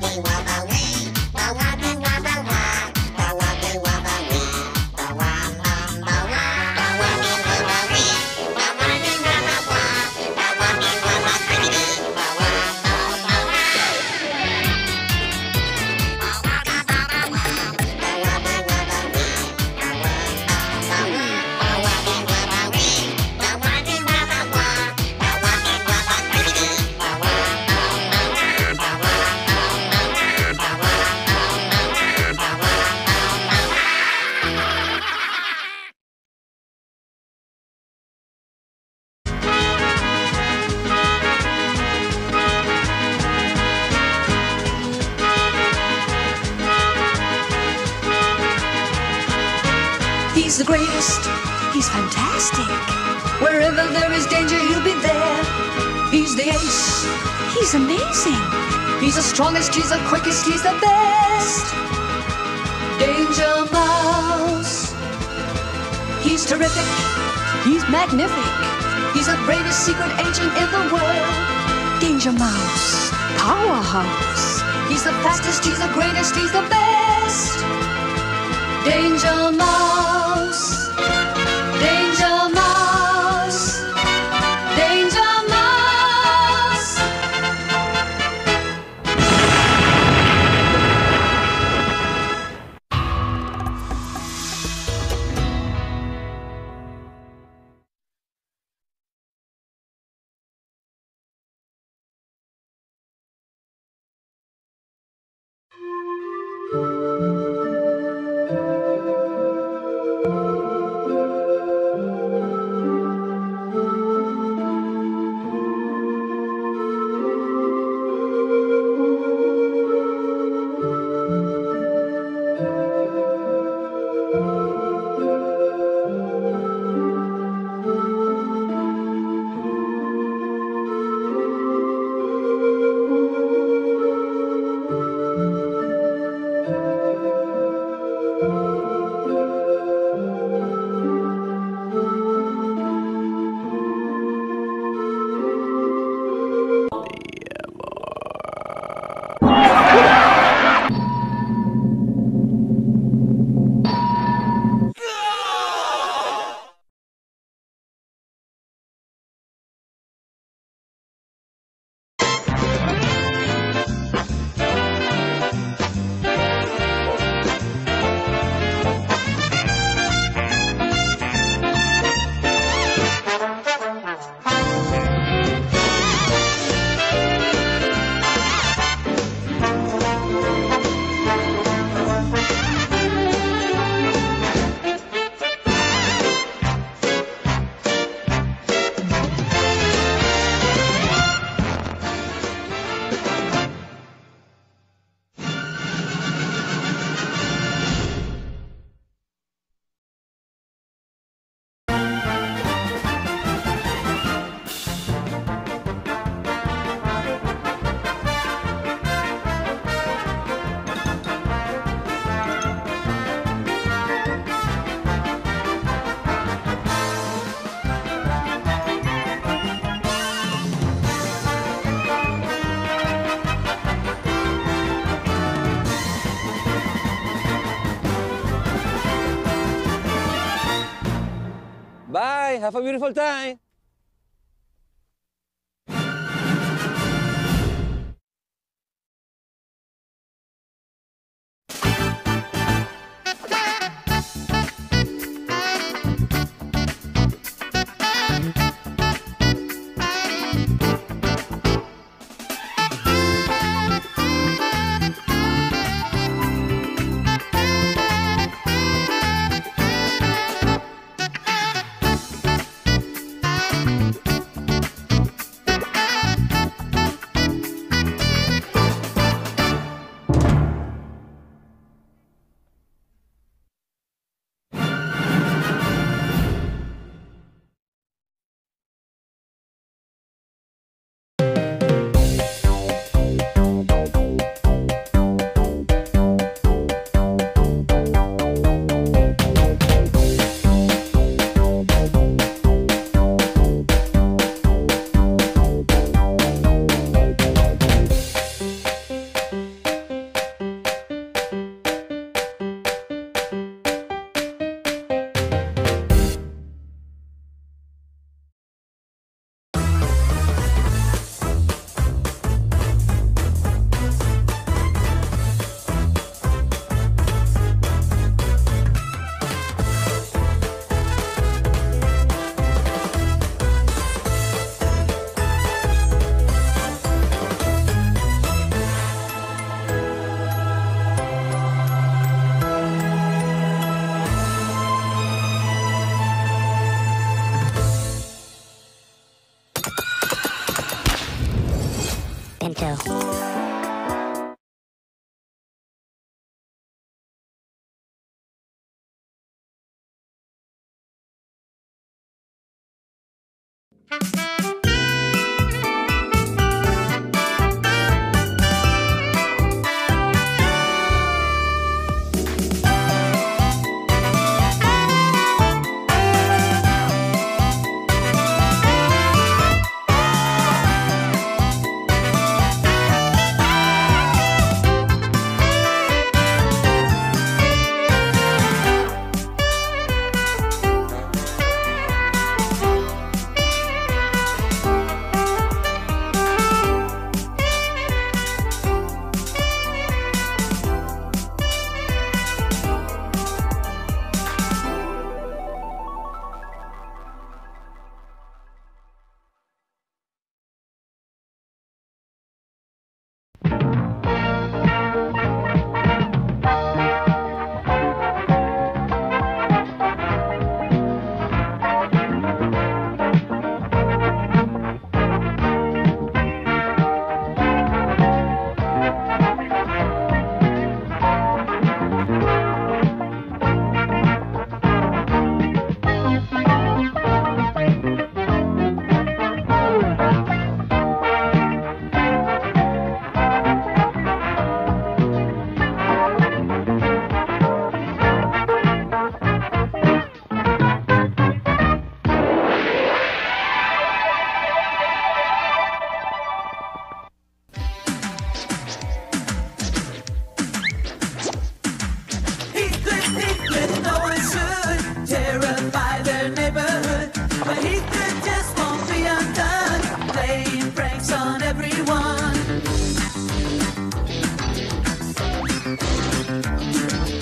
He's the greatest. He's fantastic. Wherever there is danger, he'll be there. He's the ace. He's amazing. He's the strongest. He's the quickest. He's the best. Danger Mouse. He's terrific. He's magnific. He's the bravest secret agent in the world. Danger Mouse. Powerhouse. He's the fastest. He's the greatest. He's the best. Danger Mouse. Have a beautiful time. Chirp.